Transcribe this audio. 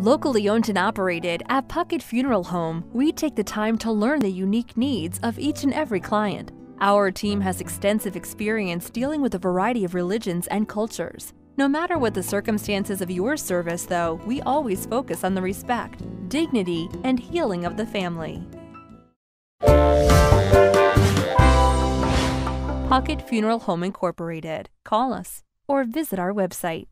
Locally owned and operated at Puckett Funeral Home, we take the time to learn the unique needs of each and every client. Our team has extensive experience dealing with a variety of religions and cultures. No matter what the circumstances of your service, though, we always focus on the respect, dignity, and healing of the family. Puckett Funeral Home Incorporated. Call us or visit our website.